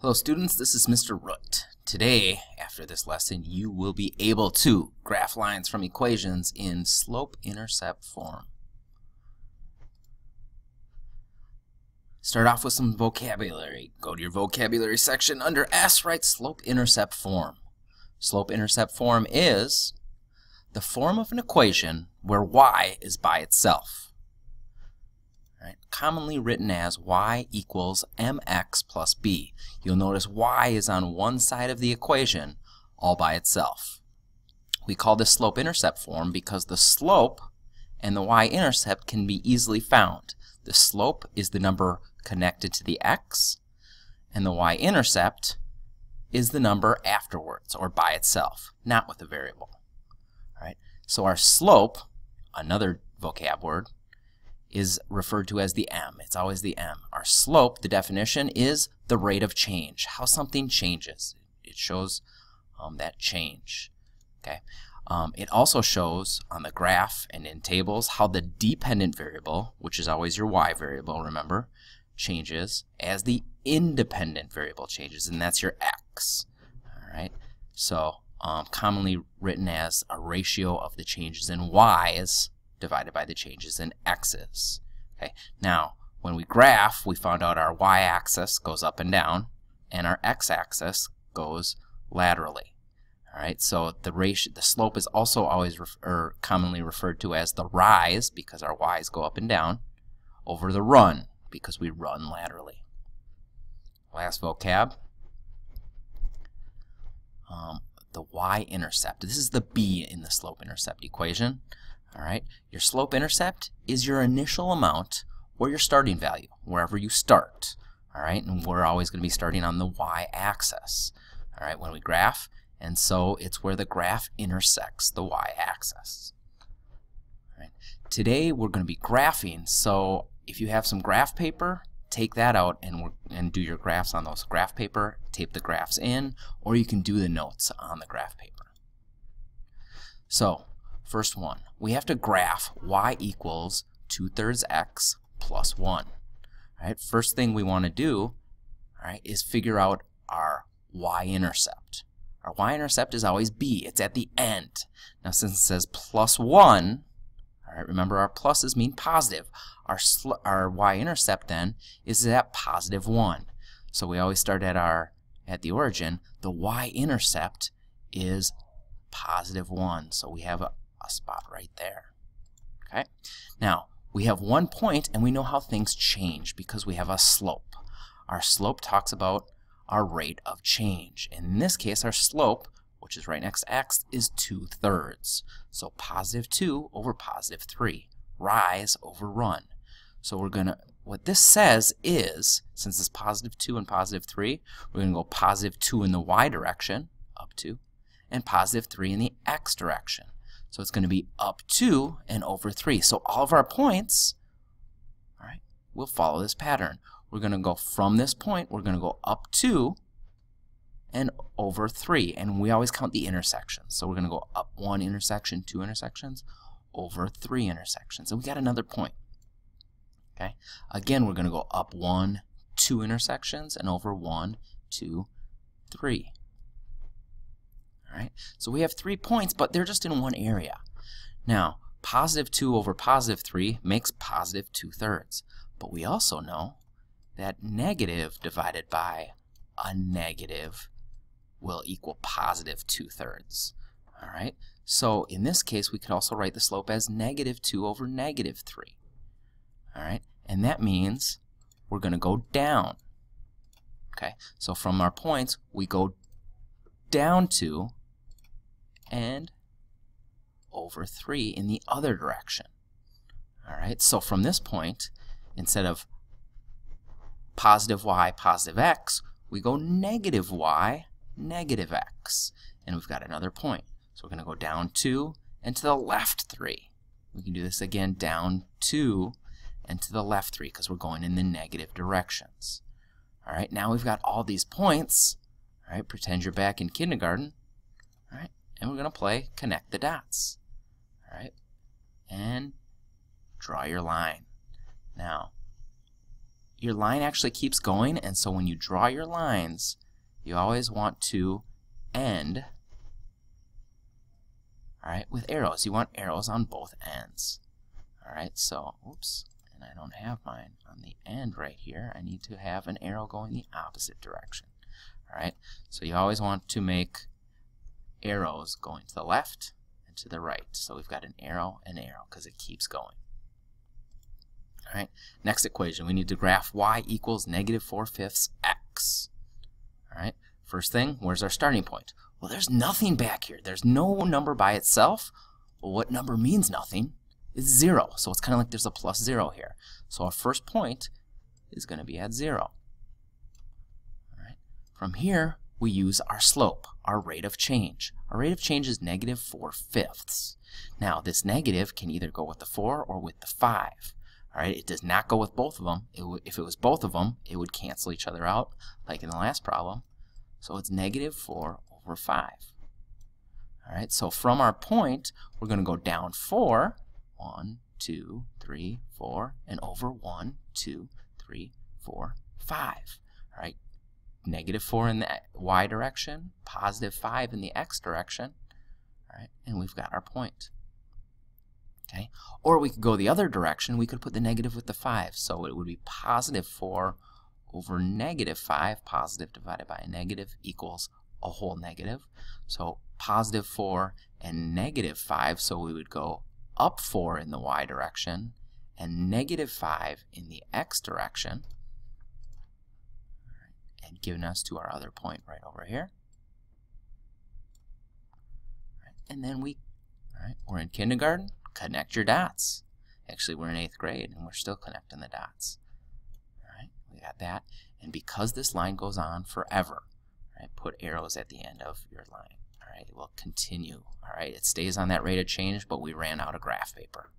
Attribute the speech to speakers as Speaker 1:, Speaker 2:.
Speaker 1: Hello students, this is Mr. Root. Today, after this lesson, you will be able to graph lines from equations in slope-intercept form. Start off with some vocabulary. Go to your vocabulary section under S, write slope-intercept form. Slope-intercept form is the form of an equation where y is by itself? Commonly written as y equals mx plus b. You'll notice y is on one side of the equation all by itself. We call this slope-intercept form because the slope and the y-intercept can be easily found. The slope is the number connected to the x, and the y-intercept is the number afterwards, or by itself, not with a variable. All right? So our slope, another vocab word, is referred to as the m. It's always the m. Our slope, the definition, is the rate of change, how something changes. It shows um, that change. Okay. Um, it also shows on the graph and in tables how the dependent variable, which is always your y variable, remember, changes as the independent variable changes, and that's your x. All right. So um, commonly written as a ratio of the changes in y's divided by the changes in x's. Okay. Now, when we graph, we found out our y-axis goes up and down, and our x-axis goes laterally. All right, so the ratio, the slope is also always ref, or commonly referred to as the rise because our y's go up and down, over the run because we run laterally. Last vocab, um, the y-intercept. This is the b in the slope-intercept equation. All right, your slope-intercept is your initial amount or your starting value, wherever you start. All right, and we're always going to be starting on the y-axis. All right, when we graph, and so it's where the graph intersects the y-axis. Right. Today we're going to be graphing, so if you have some graph paper, take that out and, and do your graphs on those graph paper, tape the graphs in, or you can do the notes on the graph paper. So First one, we have to graph y equals 2 thirds x plus 1. All right, first thing we want to do all right, is figure out our y-intercept. Our y-intercept is always b. It's at the end. Now since it says plus 1, all right, remember our pluses mean positive. Our, our y-intercept then is at positive 1. So we always start at our at the origin. The y-intercept is positive 1. So we have a, spot right there. Okay. Now, we have one point and we know how things change because we have a slope. Our slope talks about our rate of change. In this case, our slope, which is right next to x, is 2 thirds. So positive 2 over positive 3. Rise over run. So we're going to, what this says is, since it's positive 2 and positive 3, we're going to go positive 2 in the y direction, up 2, and positive 3 in the x direction. So it's going to be up 2 and over 3. So all of our points, all right, will follow this pattern. We're going to go from this point, we're going to go up 2 and over 3. And we always count the intersections. So we're going to go up 1 intersection, 2 intersections, over 3 intersections. And we got another point. Okay. Again, we're going to go up 1, 2 intersections, and over 1, 2, 3 so we have three points, but they're just in one area. Now, positive 2 over positive 3 makes positive 2 thirds. But we also know that negative divided by a negative will equal positive 2 thirds. All right, so in this case, we could also write the slope as negative 2 over negative 3. All right, and that means we're going to go down. Okay, so from our points, we go down to and over 3 in the other direction. All right, so from this point, instead of positive y, positive x, we go negative y, negative x. And we've got another point. So we're going to go down 2 and to the left 3. We can do this again down 2 and to the left 3 because we're going in the negative directions. All right, now we've got all these points. All right, pretend you're back in kindergarten. And we're going to play connect the dots. All right, and draw your line. Now, your line actually keeps going, and so when you draw your lines, you always want to end all right, with arrows. You want arrows on both ends. All right, so, oops, and I don't have mine on the end right here. I need to have an arrow going the opposite direction. All right, so you always want to make arrows going to the left and to the right. So we've got an arrow and arrow because it keeps going. All right, next equation, we need to graph y equals negative 4 fifths x. All right, first thing, where's our starting point? Well, there's nothing back here. There's no number by itself. Well, what number means nothing is 0. So it's kind of like there's a plus 0 here. So our first point is going to be at 0. All right. From here, we use our slope, our rate of change. Our rate of change is negative 4 fifths. Now, this negative can either go with the 4 or with the 5. All right, it does not go with both of them. It if it was both of them, it would cancel each other out, like in the last problem. So it's negative 4 over 5. All right, so from our point, we're going to go down 4, 1, 2, 3, 4, and over 1, 2, 3, 4, 5. All right, negative 4 in the y direction, positive 5 in the x direction. All right, and we've got our point. Okay, or we could go the other direction. We could put the negative with the 5. So it would be positive 4 over negative 5. Positive divided by a negative equals a whole negative. So positive 4 and negative 5, so we would go up 4 in the y direction and negative 5 in the x direction, giving us to our other point right over here. And then we, all right, we're in kindergarten, connect your dots. Actually, we're in 8th grade, and we're still connecting the dots. All right, we got that. And because this line goes on forever, right? Put arrows at the end of your line. All right, it will continue. All right, it stays on that rate of change, but we ran out of graph paper.